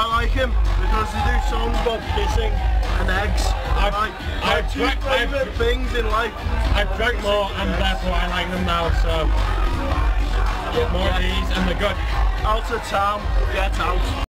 I like him because they do songs about kissing and eggs. I've- like, I've my two I've- favourite things in life. I've drank more and therefore I like them now, so get more of these and they're good. Out of town, get out.